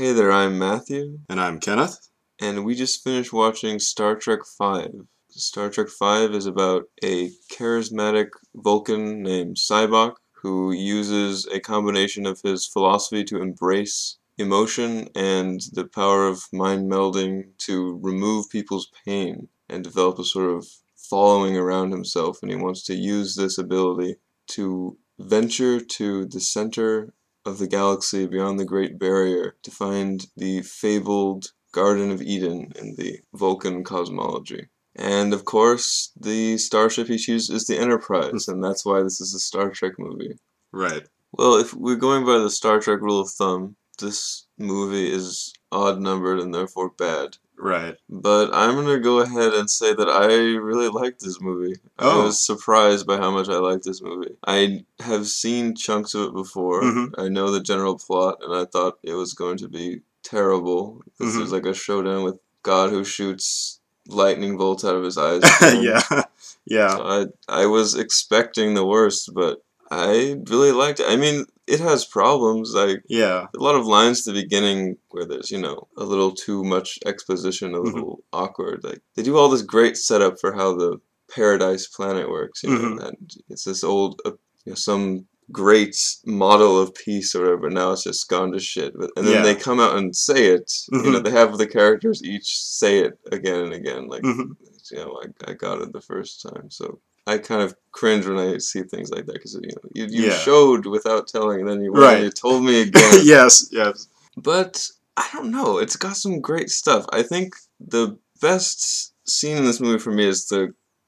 Hey there, I'm Matthew, And I'm Kenneth. and we just finished watching Star Trek V. Star Trek V is about a charismatic Vulcan named Sybok who uses a combination of his philosophy to embrace emotion and the power of mind melding to remove people's pain and develop a sort of following around himself. And he wants to use this ability to venture to the center of the galaxy beyond the Great Barrier to find the fabled Garden of Eden in the Vulcan cosmology. And of course, the starship he chooses is the Enterprise, and that's why this is a Star Trek movie. Right. Well, if we're going by the Star Trek rule of thumb, this movie is odd numbered and therefore bad. Right. But I'm gonna go ahead and say that I really liked this movie. Oh. I was surprised by how much I liked this movie. I have seen chunks of it before. Mhm. I know the general plot, and I thought it was going to be terrible because Mhm. there's like a showdown with God who shoots lightning bolts out of his eyes. yeah. Yeah. So I I was expecting the worst, but I really liked it. I mean, it has problems. Like Yeah. a lot of lines at the beginning where there's you know a little too much exposition, a Mhm. little awkward. Like they do all this great setup for how the paradise planet works. You know, Mhm. and it's this old, uh, you know, some great model of peace or whatever. Now it's just gone to shit. But and then Yeah. they come out and say it. You know, Mhm. they have the characters each say it again and again. Like Mhm. you know, I, I got it the first time. So I kind of cringe when I see things like that because you know you, you Yeah. showed without telling, and then you Right. you told me again. yes. Yes. But I don't know. It's got some great stuff. I think the best scene in this movie for me is the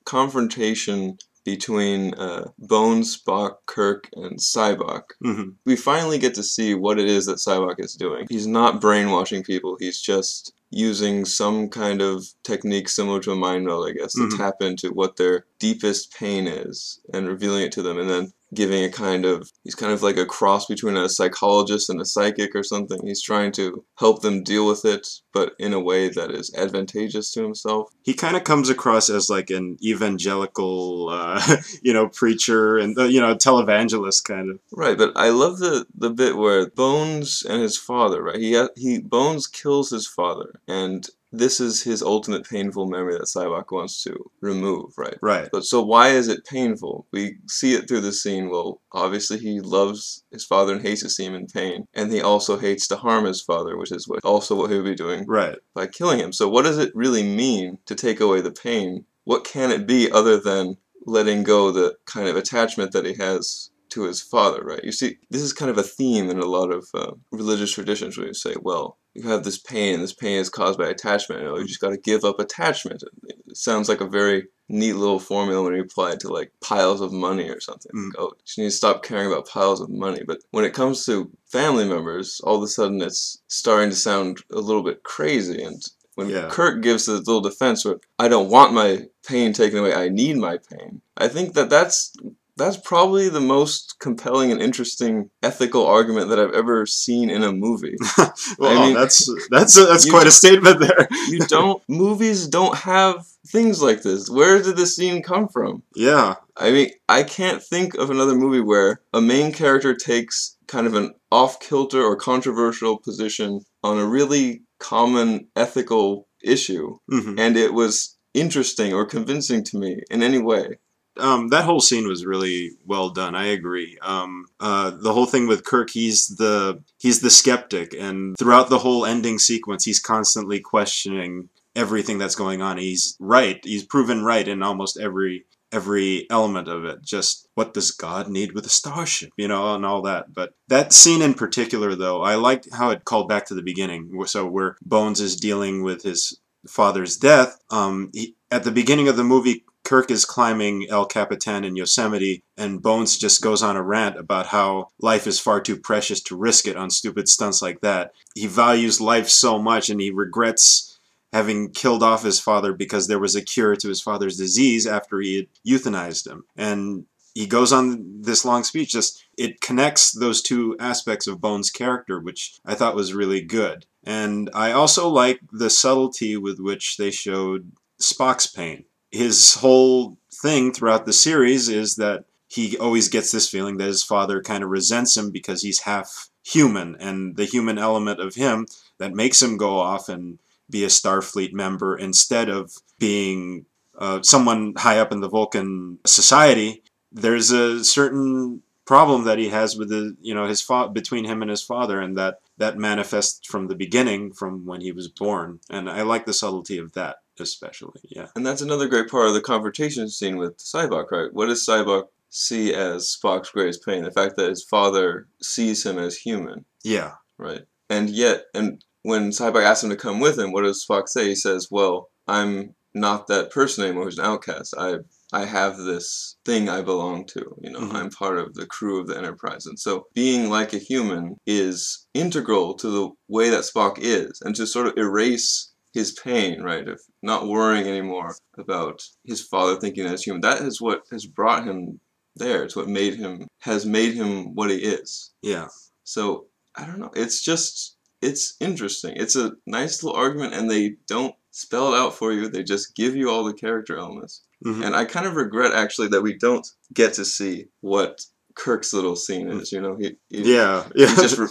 confrontation between uh, Bones, Spock, Kirk, and Sybok. hmm We finally get to see what it is that Sybok is doing. He's not brainwashing people. He's just using some kind of technique similar to a mind meld, I guess, to Mhm. tap into what their deepest pain is and revealing it to them, and then giving a kind of he's kind of like a cross between a psychologist and a psychic or something. He's trying to help them deal with it, but in a way that is advantageous to himself. He kind of comes across as like an evangelical, uh, you know, preacher and uh, you know, televangelist kind of. Right, but I love the the bit where Bones and his father, right? He he Bones kills his father, and this is his ultimate painful memory that Sybok wants to remove, right? Right. But so why is it painful? We see it through the scene. Well, obviously he loves his father and hates to see him in pain, and he also hates to harm his father, which is what also what he would be doing Right. by killing him. So what does it really mean to take away the pain? What can it be other than letting go the kind of attachment that he has to his father, right? You see, this is kind of a theme in a lot of uh, religious traditions where you say, well, you have this pain, this pain is caused by attachment. You, know, you just got to give up attachment. It sounds like a very neat little formula when you apply it to like piles of money or something. Mm. Oh, you need to stop caring about piles of money. But when it comes to family members, all of a sudden it's starting to sound a little bit crazy. And when Yeah. Kirk gives the little defense where I don't want my pain taken away, I need my pain. I think that that's that's probably the most compelling and interesting ethical argument that I've ever seen in a movie. Well, I mean- that's that's that's You- quite a statement there. You don't movies don't have things like this. Where did this scene come from? Yeah. I mean, I can't think of another movie where a main character takes kind of an off kilter or controversial position on a really common ethical issue hmm and it was interesting or convincing to me in any way. Um, that whole scene was really well done. I agree. Um, uh, the whole thing with Kirk, he's the he's the skeptic, and throughout the whole ending sequence, he's constantly questioning everything that's going on. He's right. He's proven right in almost every every element of it. Just what does God need with a starship, you know, and all that. But that scene in particular, though, I liked how it called back to the beginning. So where Bones is dealing with his father's death. Um, he, at the beginning of the movie, Kirk is climbing El Capitan in Yosemite, and Bones just goes on a rant about how life is far too precious to risk it on stupid stunts like that. He values life so much, and he regrets having killed off his father because there was a cure to his father's disease after he had euthanized him. And he goes on this long speech. Just it connects those two aspects of Bones' character, which I thought was really good. And I also like the subtlety with which they showed Spock's pain. His whole thing throughout the series is that he always gets this feeling that his father kind of resents him because he's half human and the human element of him that makes him go off and be a Starfleet member instead of being uh, someone high up in the Vulcan society. There's a certain problem that he has with the you know his fa- between him and his father and that that manifests from the beginning from when he was born and i like the subtlety of that especially yeah And that's another great part of the confrontation scene with Sybok, right? What does Sybok see as Spock's greatest pain? The fact that his father sees him as human, yeah right? And yet, and when Sybok asks him to come with him, what does Spock say? He says, "Well, I'm not that person anymore who's an outcast. I I have this thing I belong to. You know, Mhm. I'm part of the crew of the Enterprise. And so being like a human is integral to the way that Spock is, and to sort of erase his pain, right? Of not worrying anymore about his father thinking as human. That is what has brought him there. It's what made him has made him what he is. yeah So I don't know. It's just it's interesting. It's a nice little argument, and they don't spell it out for you. They just give you all the character elements. Mhm. And I kind of regret actually that we don't get to see what Kirk's little scene is. You know, he he, yeah he yeah just re-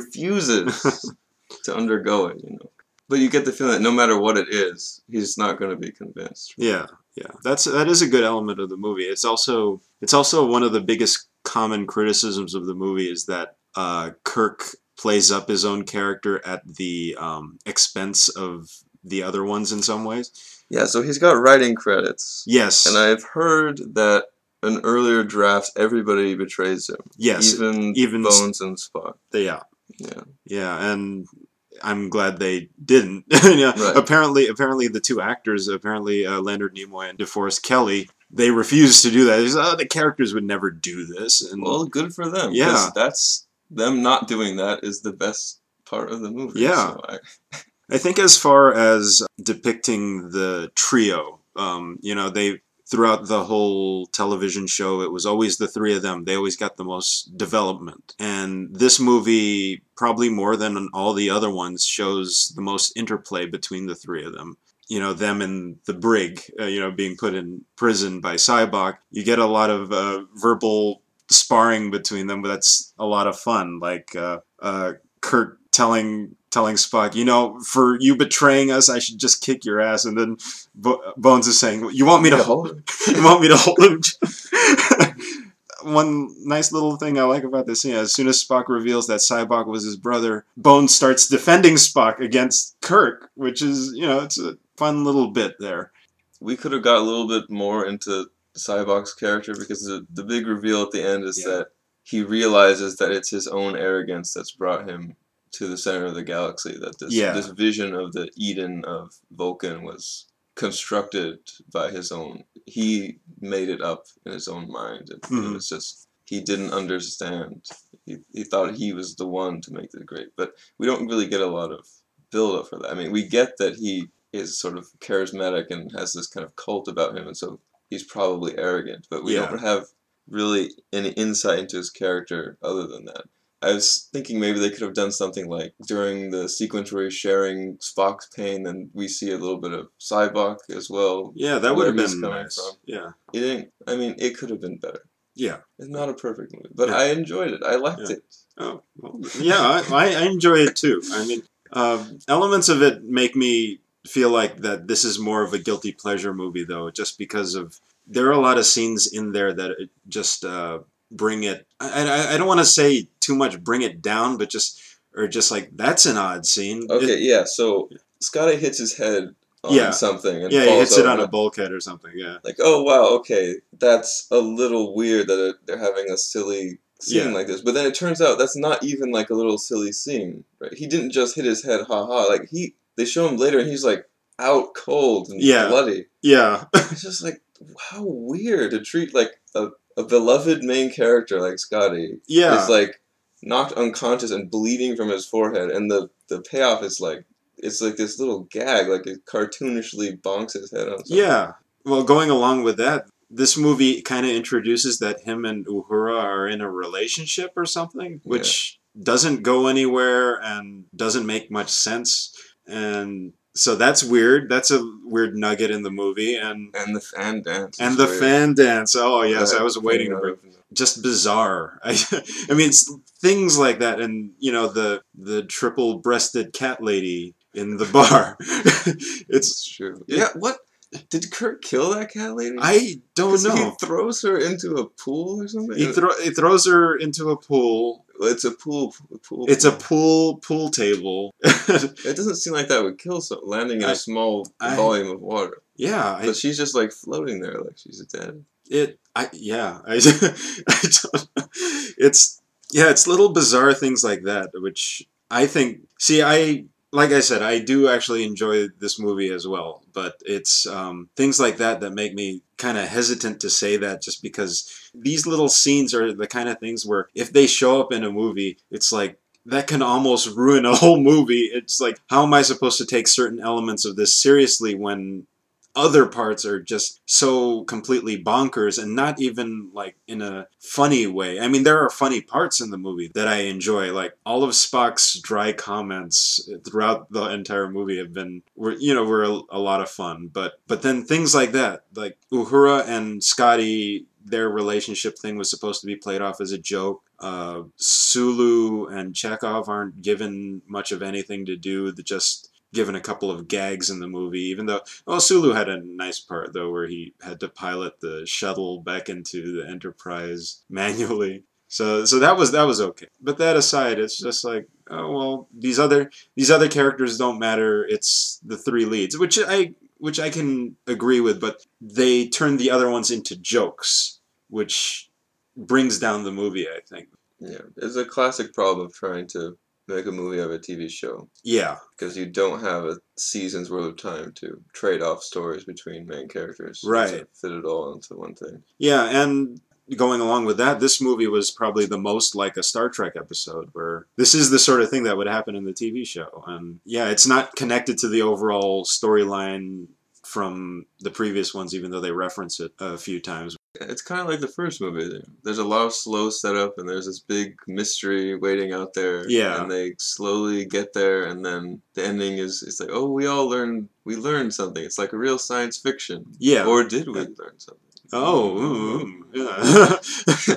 refuses to undergo it. You know, but you get the feeling that no matter what it is, he's not going to be convinced. Yeah, yeah. That's that is a good element of the movie. It's also it's also one of the biggest common criticisms of the movie is that uh, Kirk plays up his own character at the um, expense of the other ones in some ways. Yeah. So he's got writing credits, Yes, and I've heard that. In earlier drafts, everybody betrays him. yes, even even Bones and Spock. yeah, Yeah, yeah, and I'm glad they didn't. yeah, Right. Apparently, apparently the two actors, apparently uh, Leonard Nimoy and DeForest Kelley, they refused to do that. Oh, the characters would never do this. And well, good for them. Yeah. that's them not doing that is the best part of the movie. Yeah. so I, I think as far as depicting the trio, um, you know, they throughout the whole television show, it was always the three of them. They always got the most development, and this movie, probably more than all the other ones, shows the most interplay between the three of them. You know, them and the brig, uh, you know, being put in prison by Sybok. You get a lot of uh, verbal sparring between them, but that's a lot of fun. Like uh, uh, Kirk telling telling Spock, you know, for you betraying us, I should just kick your ass. And then Bo- Bones is saying, you want me to hold, you want me to hold him? One nice little thing I like about this scene, as soon as Spock reveals that Sybok was his brother, Bones starts defending Spock against Kirk, which is, you know, it's a fun little bit there. we could have got a little bit more into Sybok's character because the, the big reveal at the end is Yeah. that he realizes that it's his own arrogance that's brought him to the center of the galaxy. That this Yeah. this vision of the Eden of Vulcan was constructed by his own. He made it up in his own mind, and Mhm. it was just he didn't understand. He, he thought he was the one to make it great, but we don't really get a lot of build up for that. I mean, we get that he is sort of charismatic and has this kind of cult about him, and so he's probably arrogant, but we Yeah. don't have really any insight into his character other than that. I was thinking maybe they could have done something like during the sequence where he's sharing Spock's pain, and we see a little bit of Sybok as well. Yeah, that would have been nice. from. Yeah. It ain't, I mean, it could have been better. Yeah. It's not a perfect movie, but Yeah. I enjoyed it. I liked Yeah. it. Oh, well, yeah, I, I I enjoy it too. I mean, uh, elements of it make me feel like that this is more of a guilty pleasure movie, though, just because of there are a lot of scenes in there that it just uh, bring it. I, I, I don't want to say too much, bring it down, but just or just like that's an odd scene. Okay, It- yeah. So Scotty hits his head on Yeah. something, and yeah, he hits it on a bulkhead or something. Yeah, like, oh wow, okay, that's a little weird that they're having a silly scene Yeah. like this. But then it turns out that's not even like a little silly scene, right? He didn't just hit his head, ha ha. Like he, they show him later, and he's like out cold and Yeah. bloody. yeah, It's just like how weird to treat like a, a beloved main character like Scotty yeah. is like knocked unconscious and bleeding from his forehead, and the the payoff is like. It's like this little gag, like it cartoonishly bonks his head on something. Yeah. Well, going along with that, this movie kind of introduces that him and Uhura are in a relationship or something, which doesn't go anywhere and doesn't make much sense. And so that's weird. That's a weird nugget in the movie, and And the fan dance. and the weird. fan dance. Oh yes, I was waiting to bring. Just bizarre. I, I mean, it's things like that, and you know the the triple breasted cat lady in the bar. it's It's true. Yeah, what? Did Kirk kill that cat lady? I don't know. He throws her into a pool or something? He, thro- he throws her into a pool. It's a pool. a pool It's a pool pool table. It doesn't seem like that would kill some landing in a I- small I- volume of water. yeah, I, But she's just like floating there, like she's dead. it. I yeah. I, I don't. It's yeah. It's little bizarre things like that, which I think. See, I like I said, I do actually enjoy this movie as well, but it's um, things like that that make me kind of hesitant to say that just because these little scenes are the kind of things where if they show up in a movie, it's like that can almost ruin a whole movie. It's like, how am I supposed to take certain elements of this seriously when other parts are just so completely bonkers and not even like in a funny way. I mean, there are funny parts in the movie that I enjoy. Like all of Spock's dry comments throughout the entire movie have been, were you know, were a, a lot of fun. But but then things like that, like Uhura and Scotty, their relationship thing was supposed to be played off as a joke. Uh, Sulu and Chekhov aren't given much of anything to do. They're just given a couple of gags in the movie, even though well, Sulu had a nice part though, where he had to pilot the shuttle back into the Enterprise manually. So, so that was that was okay. But that aside, it's just like, oh well, these other these other characters don't matter. It's the three leads, which I which I can agree with, but they turn the other ones into jokes, which brings down the movie. I think. Yeah, it's a classic problem of trying to make a movie of a TV show Yeah, because you don't have a season's worth of time to trade off stories between main characters. Right. Fit it all into one thing. Yeah, and going along with that, this movie was probably the most like a Star Trek episode where this is the sort of thing that would happen in the TV show. And yeah, it's not connected to the overall storyline from the previous ones, even though they reference it a few times. It's kind of like the first movie. There's a lot of slow setup, and there's this big mystery waiting out there. Yeah. And they slowly get there, and then the ending is it's like, oh, we all learned we learned something. It's like a real science fiction. Yeah. Or did we learn something? Oh, ooh, mm-hmm. yeah.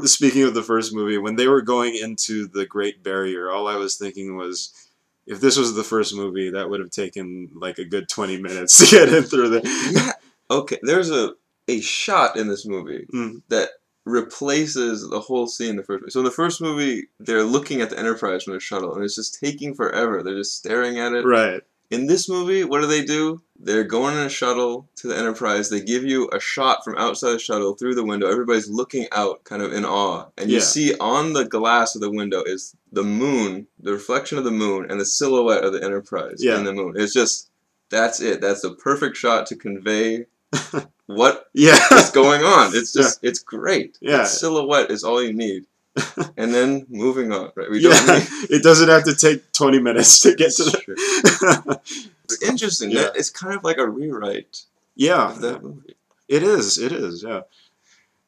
Speaking of the first movie, when they were going into the Great Barrier, all I was thinking was, if this was the first movie, that would have taken like a good twenty minutes to get in through there. yeah. Okay. There's a a shot in this movie Mm. that replaces the whole scene in the first movie. So in the first movie, they're looking at the Enterprise from the shuttle, and it's just taking forever. They're just staring at it. Right. In this movie, what do they do? They're going in a shuttle to the Enterprise. They give you a shot from outside the shuttle through the window. Everybody's looking out, kind of in awe. And you Yeah. see on the glass of the window is the moon, the reflection of the moon, and the silhouette of the Enterprise Yeah. in the moon. It's just, that's it. That's the perfect shot to convey what Yeah. is going on. It's just, it's great. Yeah. That silhouette is all you need. and then moving on, right? We yeah. It doesn't have to take 20 minutes to get to the. It's interesting. Yeah. It's kind of like a rewrite yeah. of that movie. It is. It is. Yeah.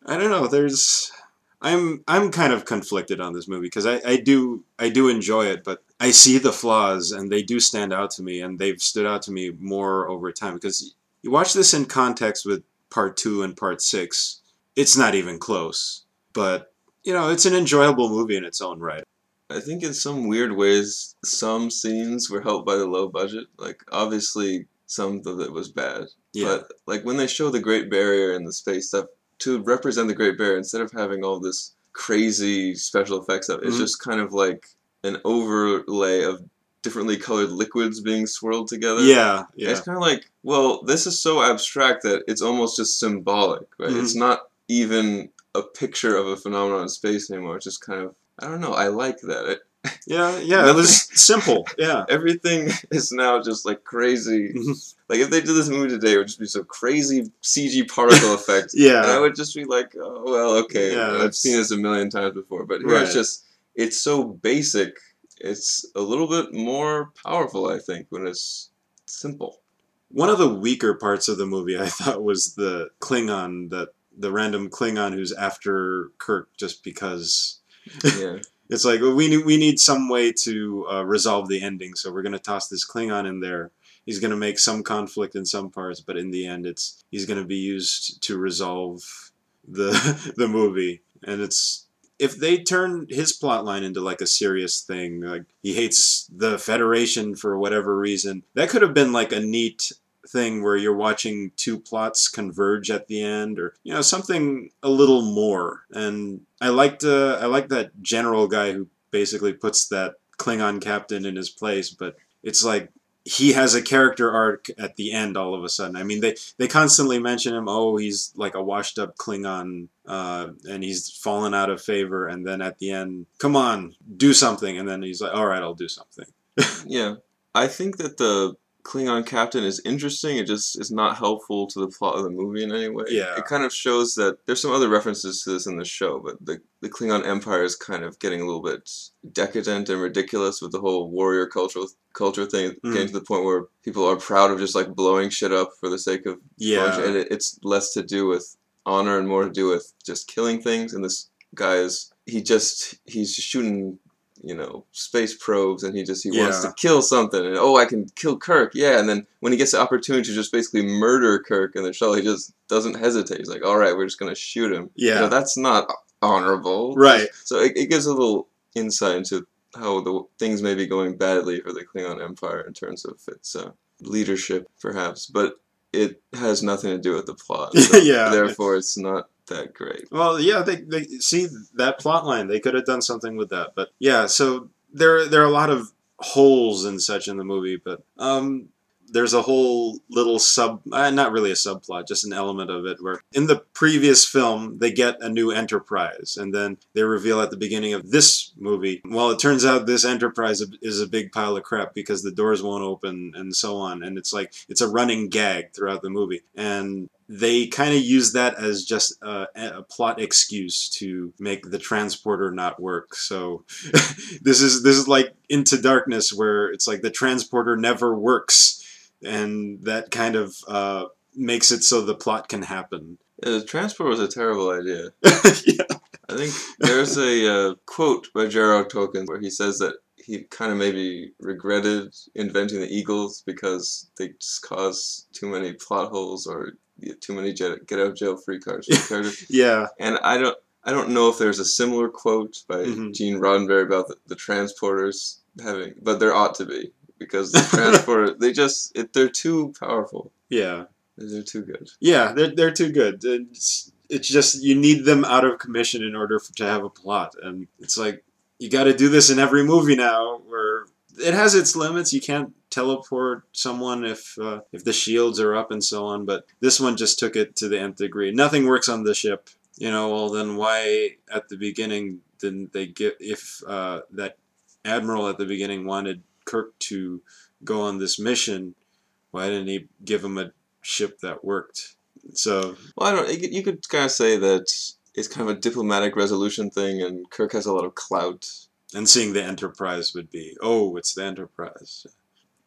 I don't know. There's. I'm I'm kind of conflicted on this movie because I, I do I do enjoy it, but I see the flaws and they do stand out to me, and they've stood out to me more over time because you watch this in context with part two and part six, it's not even close. But you know, it's an enjoyable movie in its own right. I think in some weird ways, some scenes were helped by the low budget. Like obviously, some of it was bad. Yeah. But like when they show the Great Barrier and the space stuff to represent the Great Barrier, instead of having all this crazy special effects stuff, it's Mhm. just kind of like an overlay of differently colored liquids being swirled together. yeah. Yeah. It's kind of like, well, this is so abstract that it's almost just symbolic, right? Mhm. It's not even a picture of a phenomenon in space anymore. It's just kind of, I don't know. I like that. It, Yeah. Yeah. It was simple. Yeah. everything is now just like crazy. Mhm. Like if they did this movie today, it would just be some crazy CG particle effect. Yeah. And I would just be like, oh, well, okay. Yeah, I've seen this a million times before. But here Right. it's just, it's so basic. It's a little bit more powerful, I think, when it's simple. One of the weaker parts of the movie I thought was the Klingon that the random Klingon who's after Kirk just because Yeah. it's like well, we need we need some way to uh, resolve the ending, so we're gonna toss this Klingon in there. he's going to make some conflict in some parts, but in the end, it's he's going to be used to resolve the the movie, and it's if they turn his plot line into like a serious thing, like he hates the Federation for whatever reason, that could have been like a neat thing where you're watching two plots converge at the end or you know something a little more. And i liked uh, i like that general guy who basically puts that klingon captain in his place but it's like he has a character arc at the end all of a sudden. I mean they they constantly mention him oh he's like a washed up klingon uh, and he's fallen out of favor and then at the end come on do something and then he's like all right i'll do something. Yeah, I think that the Klingon captain is interesting. It just is not helpful to the plot of the movie in any way. Yeah. it kind of shows that there's some other references to this in the show, but the the Klingon Empire is kind of getting a little bit decadent and ridiculous with the whole warrior cultural culture thing, Mhm. getting to the point where people are proud of just like blowing shit up for the sake of yeah and it, it's less to do with honor and more to do with just killing things. And this guy is he just he's just shooting you know space probes and he just he wants to kill something and oh I can kill Kirk. Yeah and then when he gets the opportunity to just basically murder Kirk in the show he just doesn't hesitate. He's like all right we're just gonna shoot him. You yeah. know, that's not honorable. Right. So it, it gives a little insight into how the things may be going badly for the Klingon Empire in terms of its uh, leadership, perhaps, but it has nothing to do with the plot. so Yeah. Therefore, it's not that great. Well, yeah, they, they see that plot line. They could have done something with that, but yeah. So there there are a lot of holes and such in the movie, but um, there's a whole little sub, uh, not really a subplot, just an element of it where in the previous film they get a new Enterprise, and then they reveal at the beginning of this movie, well, it turns out this Enterprise is a big pile of crap because the doors won't open and so on, and it's like it's a running gag throughout the movie, and they kind of use that as just a, a plot excuse to make the transporter not work. So this is this is like Into Darkness, where it's like the transporter never works, and that kind of uh, makes it so the plot can happen. Yeah, the transport was a terrible idea. yeah. I think there's a uh, quote by J.R.R. Tolkien where he says that he kind of maybe regretted inventing the Eagles because they just cause too many plot holes or too many get, get out of jail free cards yeah, And I don't I don't know if there's a similar quote by Mhm. Gene Roddenberry about the, the transporters having, but there ought to be because the they just it, they're too powerful. yeah, They're too good. yeah. They're they're too good. It's, it's just you need them out of commission in order for, to have a plot, and it's like you got to do this in every movie now. Where it has its limits. You can't teleport someone if uh, if the shields are up and so on. But this one just took it to the nth degree. Nothing works on the ship. You know, well then why at the beginning didn't they get if uh, that admiral at the beginning wanted Kirk to go on this mission? Why didn't he give him a ship that worked? So Well, I don't. You could- kind of say that it's kind of a diplomatic resolution thing, and Kirk has a lot of clout. and seeing the Enterprise would be, oh, it's the Enterprise.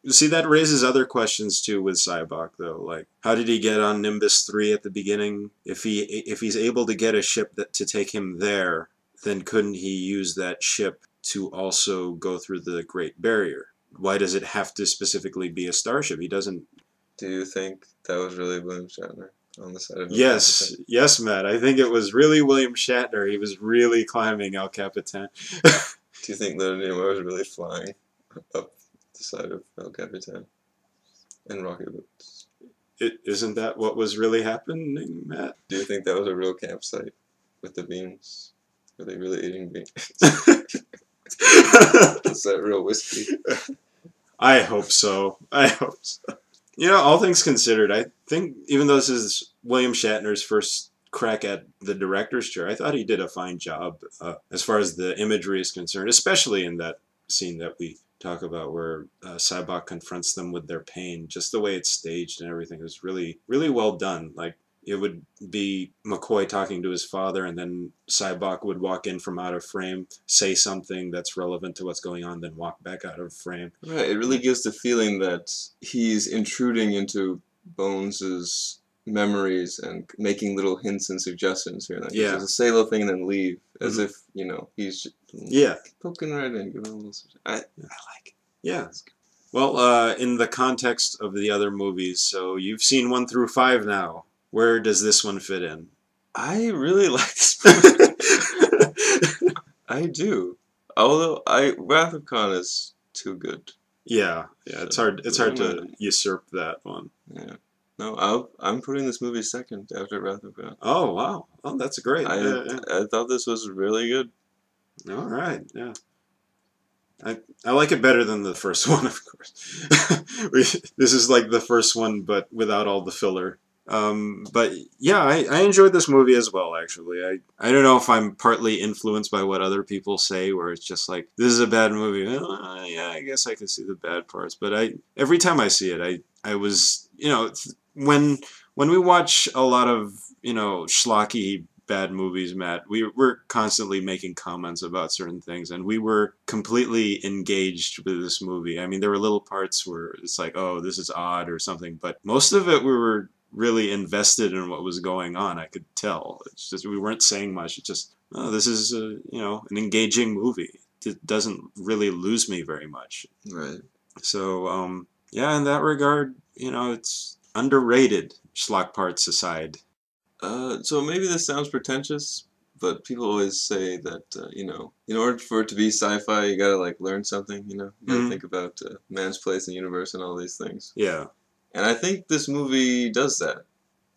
See, that raises other questions too with Sybok, though. Like, how did he get on Nimbus three at the beginning? If he if he's able to get a ship that to take him there, then couldn't he use that ship to also go through the Great Barrier? Why does it have to specifically be a starship? He doesn't. Do you think that was really William Shatner on the side of? El Yes, Capitan? yes, Matt. I think it was really William Shatner. He was really climbing El Capitan. Do you think Leonard Nimoy was really flying up the side of El Capitan in rocket boots? It, isn't that what was really happening, Matt? Do you think that was a real campsite with the beans? Were they really eating beans? Is that real whiskey? I hope so. I hope so. You know, all things considered, I think even though this is William Shatner's first crack at the director's chair, I thought he did a fine job uh, as far as the imagery is concerned, especially in that scene that we talk about where uh, Sybok confronts them with their pain. Just the way it's staged and everything was really, really well done. Like it would be McCoy talking to his father, and then Sybok would walk in from out of frame, say something that's relevant to what's going on, then walk back out of frame. Right. It really gives the feeling that he's intruding into Bones's memories and making little hints and suggestions here. Like, Yeah. Just say a little thing and then leave, as Mhm. if you know he's Yeah, poking right in, giving a little. I I like. It. yeah. Well, uh, in the context of the other movies, so you've seen one through five now. Where does this one fit in? I really like this movie. I do. Although I Wrath of Khan is too good. yeah, yeah, it's hard. It's hard to um, usurp that one. Yeah. No, I'll, I'm putting this movie second after Wrath of Khan. Oh wow! Oh, that's great. I Yeah, yeah. I thought this was really good. All right, yeah. I I like it better than the first one, of course. we, this is like the first one, but without all the filler. Um, but yeah, I, I enjoyed this movie as well. Actually, I I don't know if I'm partly influenced by what other people say, where it's just like this is a bad movie. Uh, yeah, I guess I can see the bad parts, but I every time I see it, I I was you know when when we watch a lot of you know schlocky bad movies, Matt, we we're constantly making comments about certain things, and we were completely engaged with this movie. I mean, there were little parts where it's like, oh, this is odd or something, but most of it we were really invested in what was going on. I could tell. It's just we weren't saying much. It's just, oh, this is a, you know an engaging movie. It doesn't really lose me very much. Right. So um, yeah, in that regard, you know, it's underrated. Schlock parts aside. Uh, so maybe this sounds pretentious, but people always say that uh, you know, in order for it to be sci-fi, you gotta like learn something. You know, you gotta Mhm. think about uh, man's place in the universe and all these things. Yeah. And I think this movie does that.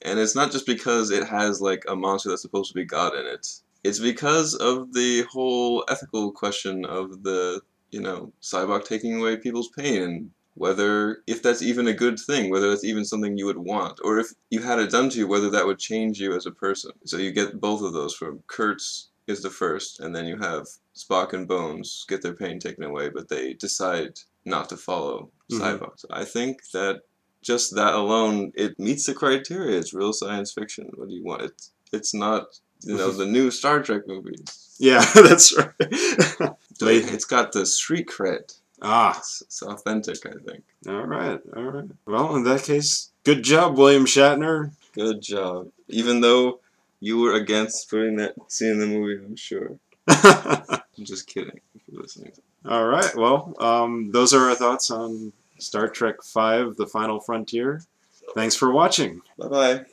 And it's not just because it has like a monster that's supposed to be God in it. It's because of the whole ethical question of the, you know, Sybok taking away people's pain and whether if that's even a good thing, whether that's even something you would want, or if you had it done to you, whether that would change you as a person. So you get both of those from Kirk's is the first, and then you have Spock and Bones get their pain taken away, but they decide not to follow Mhm. Sybok. So I think that just that alone, it meets the criteria. It's real science fiction. What do you want? It's it's not you know the new Star Trek movies. Yeah, that's right. It's got the street cred. ah, It's, it's authentic. I think. all right, all right. Well, in that case, good job, William Shatner. Good job. Even though you were against putting that scene in the movie, I'm sure. I'm just kidding. If you're listening. right. Well, um, those are our thoughts on Star Trek Five: The Final Frontier. Thanks for watching. Bye bye.